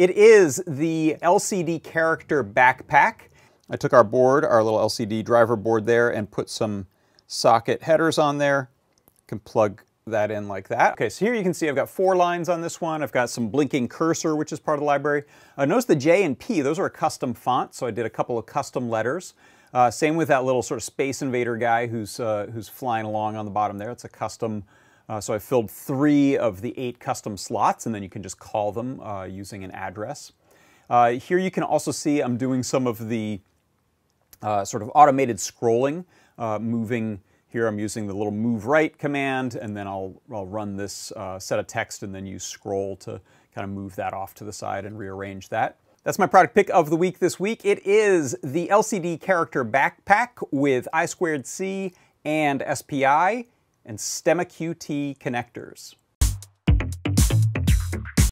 It is the LCD character backpack. I took our board, our little LCD driver board there, and put some socket headers on there. Can plug that in like that. Okay, so here you can see I've got four lines on this one. I've got some blinking cursor, which is part of the library. Uh, notice the J and P, those are a custom font, so I did a couple of custom letters. Uh, same with that little sort of Space Invader guy who's, uh, who's flying along on the bottom there. It's a custom, uh, so I filled three of the eight custom slots, and then you can just call them uh, using an address. Uh, here you can also see I'm doing some of the sort of automated scrolling, moving here I'm using the little move right command, and then I'll, I'll run this uh, set of text and then use scroll to kind of move that off to the side and rearrange that. That's my product pick of the week this week. It is the LCD character backpack with I squared C and SPI and STEMMA QT connectors.